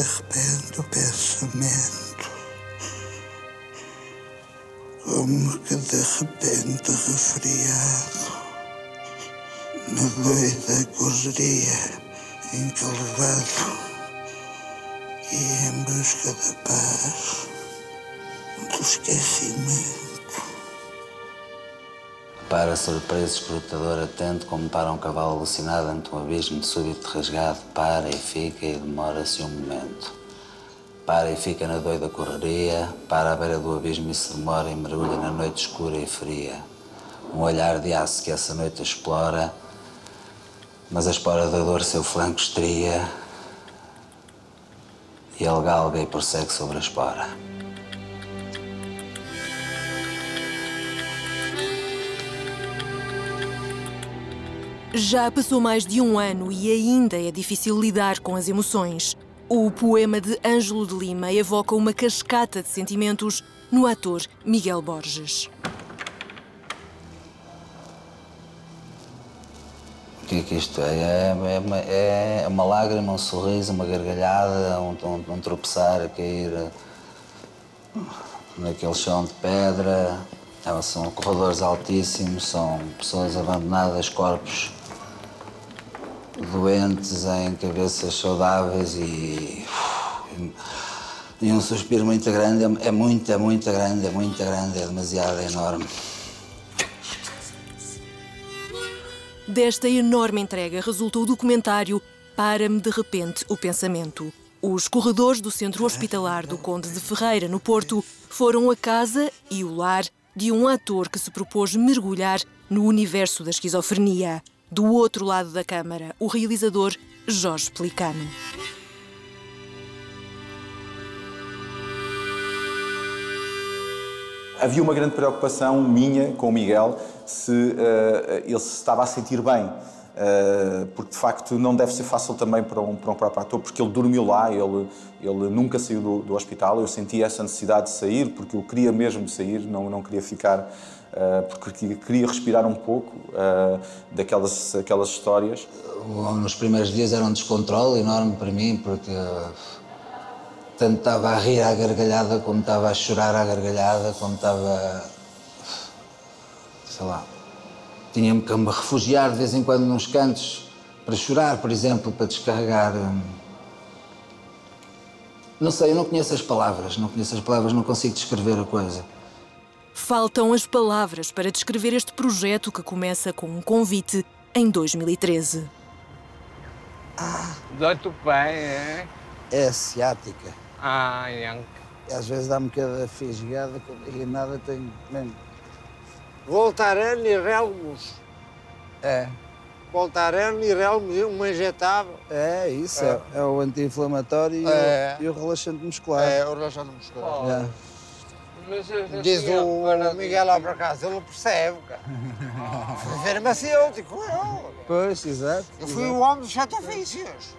de repente o pensamento, como que de repente refriado, na doida correria encalvado e em busca da paz, do esquecimento. Para surpresa escrutador atento, como para um cavalo alucinado ante um abismo de súbito rasgado, para e fica e demora-se um momento. Para e fica na doida correria, para à beira do abismo e se demora e mergulha na noite escura e fria. Um olhar de aço que essa noite explora, mas a espora da dor seu flanco estria e ele galga e prossegue sobre a espora. Já passou mais de um ano e ainda é difícil lidar com as emoções. O poema de Ângelo de Lima evoca uma cascata de sentimentos no ator Miguel Borges. O que é que isto é? É, é, uma, é uma lágrima, um sorriso, uma gargalhada, um, um, um tropeçar a cair naquele chão de pedra. São corredores altíssimos, são pessoas abandonadas, corpos doentes em cabeças saudáveis e, e um suspiro muito grande, é muito, é muito grande, é muito grande, é demasiado, é enorme. Desta enorme entrega resultou o documentário Para-me de repente o pensamento. Os corredores do Centro Hospitalar do Conde de Ferreira, no Porto, foram a casa e o lar de um ator que se propôs mergulhar no universo da esquizofrenia. Do outro lado da Câmara, o realizador Jorge Pelicano. Havia uma grande preocupação minha com o Miguel se uh, ele se estava a sentir bem. Uh, porque de facto não deve ser fácil também para um, para um próprio ator, porque ele dormiu lá, ele, ele nunca saiu do, do hospital. Eu senti essa necessidade de sair, porque eu queria mesmo sair, não, não queria ficar, porque queria respirar um pouco uh, daquelas aquelas histórias. Nos primeiros dias era um descontrole enorme para mim, porque tanto estava a rir à gargalhada, como estava a chorar à gargalhada, como estava. sei lá tinha-me que me refugiar de vez em quando nos cantos para chorar, por exemplo, para descarregar. Não sei, eu não conheço as palavras, não conheço as palavras, não consigo descrever a coisa. Faltam as palavras para descrever este projeto que começa com um convite em 2013. Ah. Dói-te o pé, é? É ciática. Ah, Yank. Às vezes dá-me cada fisgada e nada tenho mesmo. Voltaren e Relmos. É. Voltaren e Relmos, uma injetável. É, isso. É, é o anti-inflamatório é. e, o relaxante muscular. É, o relaxante muscular. Oh. É. Mas, Diz o para... Miguel lá para casa, ele percebe, cara. Fui farmacêutico, eu. Pois, exato. Eu fui exato. o homem dos sete ofícios.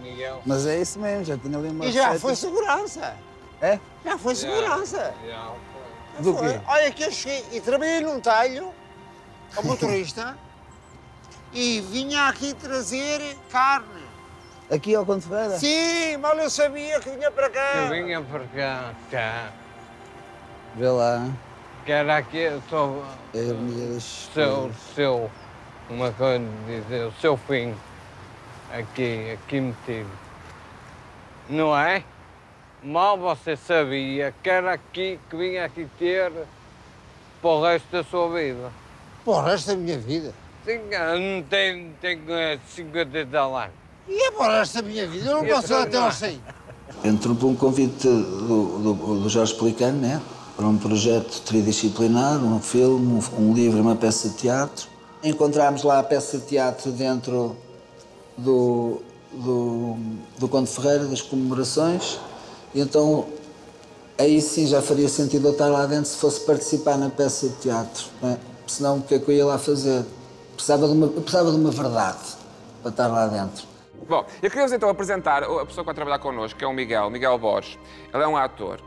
Miguel. Mas é isso mesmo, já tinha ali uma E já foi segurança. É? Já foi segurança. Yeah. Yeah. Do quê? Olha que eu cheguei e trabalhei num talho, a motorista, e vinha aqui trazer carne. Aqui ao Conde Ferreira? Sim, mal eu sabia que vinha para cá. Eu vinha para cá, cá. Vê lá. Que era aqui, só... É seu, seu, uma coisa de dizer, o seu fim, aqui, aqui metido. Não é? mal você sabia que era aqui que vinha aqui ter para o resto da sua vida. Para o resto da minha vida? Sim, não tenho, tenho 50 e tal anos. E é para o resto da minha vida? Eu não posso até aos 100. Entrou por um convite do, do, do Jorge Pelicano, né? Para um projeto tridisciplinar, um filme, um, livro uma peça de teatro. Encontramos lá a peça de teatro dentro do, do, do Conde Ferreira, das comemorações. E então aí sim já faria sentido eu estar lá dentro se fosse participar na peça de teatro. Né? Senão o que é que eu ia lá fazer? Precisava de uma, precisava de uma verdade para estar lá dentro. Bom, eu queria-vos então apresentar a pessoa que vai trabalhar connosco, que é o Miguel, Miguel Borges. Ele é um ator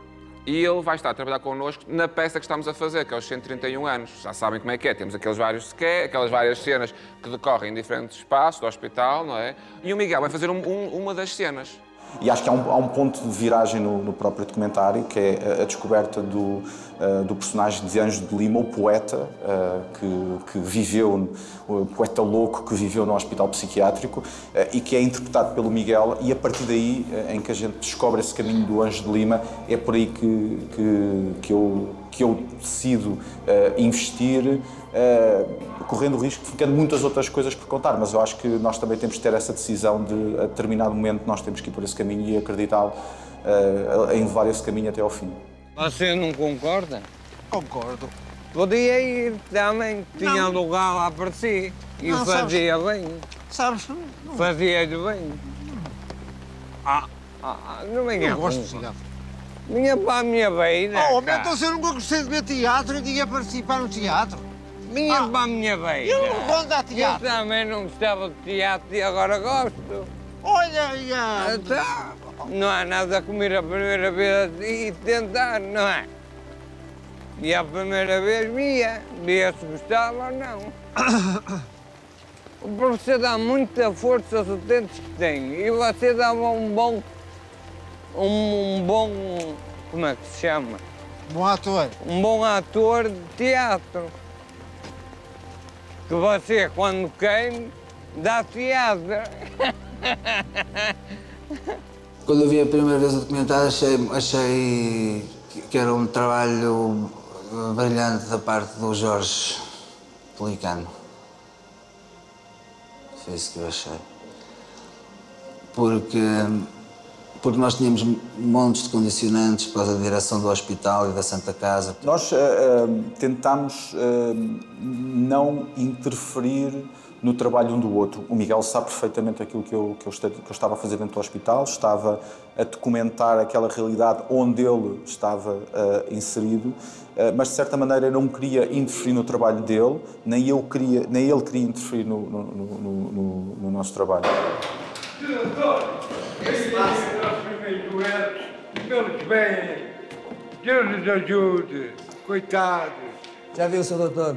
e ele vai estar a trabalhar connosco na peça que estamos a fazer, que é os 131 anos. Já sabem como é que é, temos aqueles vários sketches, aquelas várias cenas que decorrem em diferentes espaços do hospital, não é? E o Miguel vai fazer um, um, uma das cenas. E acho que há um, há um ponto de viragem no, no, próprio documentário, que é a, a descoberta do, uh, do personagem de Anjo de Lima, o poeta uh, que, que, viveu, o poeta louco que viveu no hospital psiquiátrico uh, e que é interpretado pelo Miguel. E a partir daí, em que a gente descobre esse caminho do Anjo de Lima, é por aí que, que, que eu, que eu decido investir correndo o risco de ficando muitas outras coisas por contar, mas eu acho que nós também temos que ter essa decisão de, a determinado momento, nós temos que ir por esse caminho e acreditá-lo uh, em levar esse caminho até ao fim. Você não concorda? Concordo. Podia ir também, tinha não. lugar lá para si e não, fazia sabes, bem. Sabes? Fazia-lhe bem. Ah, ah, não me engano. Não gosto de cigarro. Vinha para a minha beira. Oh, então se eu nunca gostei de ver teatro, eu tinha participar no teatro. Vinha ah, a minha beira. Eu não gosto de teatro. Eu também não gostava de teatro e agora gosto. Olha, Ian. Então, não há nada a comer a primeira vez e tentar, não é? E a primeira vez via, via se gostava ou não. O professor dá muita força aos utentes que tem e você dava um bom. Um, um bom. como é que se chama? Bom ator. Um bom ator de teatro que você, quando queime, dá piada. Quando eu vi a primeira vez o documentário, achei, achei que era um trabalho brilhante da parte do Jorge Pelicano. Foi isso que eu achei. Porque porque nós tínhamos montes de condicionantes por causa da direção do hospital e da Santa Casa. Nós uh, uh, tentámos uh, não interferir no trabalho um do outro. O Miguel sabe perfeitamente aquilo que eu, que eu, que eu estava a fazer dentro do hospital, estava a documentar aquela realidade onde ele estava inserido, mas de certa maneira eu não queria interferir no trabalho dele, nem, eu queria, nem ele queria interferir no, no, no, no, no nosso trabalho. Passa? Eles vêm, Deus nos ajude, coitados. Já viu, Sr. Doutor?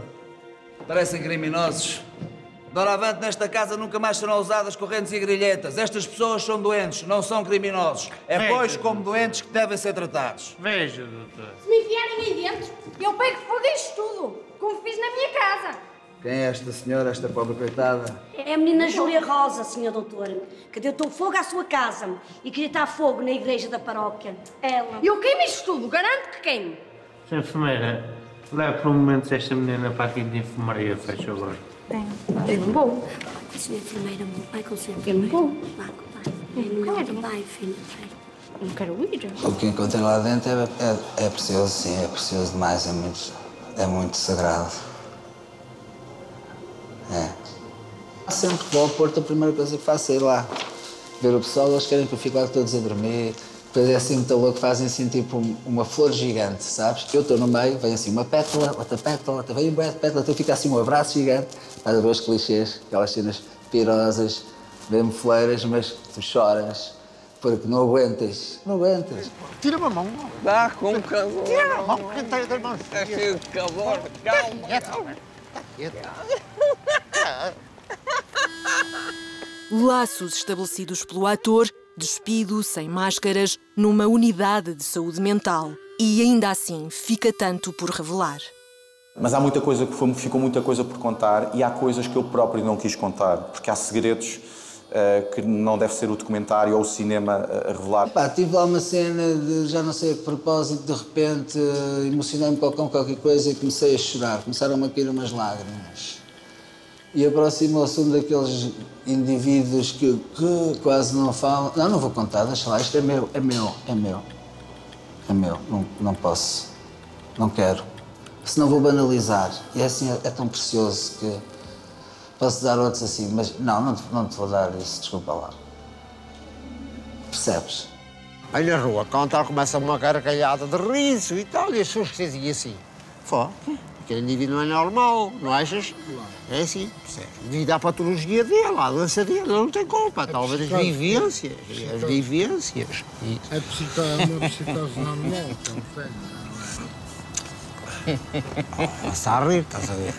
Parecem criminosos. Doravante, nesta casa nunca mais serão usadas correntes e grilhetas. Estas pessoas são doentes, não são criminosos. É, Veja, pois, como doentes que devem ser tratados. Veja, doutor. Se me enfiarem aí dentro, eu pego fogo a isto tudo, como fiz na minha casa. Quem é esta senhora, esta pobre coitada? É a menina Júlia Rosa, senhor doutor, que deitou fogo à sua casa e que está fogo na igreja da paróquia. Ela. Eu queimo isto tudo, garanto que queimo. Senhora enfermeira, leve por um momento esta menina para aqui de enfermaria, faz favor. Bem, eu vou. Senhora enfermeira, vai com o senhor não vou. Vai, vai. É melhor, vai, filha, vai. Não quero ir. O que encontrei lá dentro é, é, é precioso, sim, é precioso demais, é muito, é muito sagrado. Sempre que vou ao Porto, a primeira coisa que faço é ir lá ver o pessoal. Eles querem que eu fique lá todos a dormir. Depois é assim muito louco, fazem assim tipo uma flor gigante, sabes? Eu estou no meio, vem assim uma pétala, outra pétala, outra vem uma pétala, tu fica assim um abraço gigante. Estás a ver os clichês, aquelas cenas pirosas, mesmo fleiras, mas tu choras porque não aguentas. Não aguentas. Tira-me a mão. Dá com calor. Tira a mão, tem das mãos. Está cheio de calor. Calma. calma. Laços estabelecidos pelo ator, despido, sem máscaras, numa unidade de saúde mental. E ainda assim fica tanto por revelar. Mas há muita coisa que foi, ficou muita coisa por contar e há coisas que eu próprio não quis contar, porque há segredos uh, que não deve ser o documentário ou o cinema a revelar. Pá, tive lá uma cena de já não sei a que propósito, de repente uh, emocionei-me com qualquer coisa e comecei a chorar, começaram a cair umas lágrimas e aproximou-se um daqueles indivíduos que, que, quase não falam. Não, não vou contar, deixa lá, isto é meu, é meu, é meu. É meu, não, não posso, não quero. Senão vou banalizar. E é assim, é, tão precioso que posso dar outros assim, mas não, não te, não te vou dar isso, desculpa lá. Percebes? Aí na rua, quando começa uma gargalhada de riso e tal, e as pessoas dizem assim, fó, Aquele indivíduo não é normal, não achas? É assim, devido à patologia dele, à doença dele, ele não tem culpa, é talvez as vivências, as vivências. É, psico, é uma psicose normal, confere. Está a rir, estás a ver?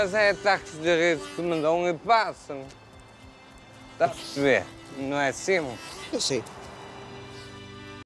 Mas é ataques de rede que dão e passam. Está a perceber? Não é assim? Eu sei.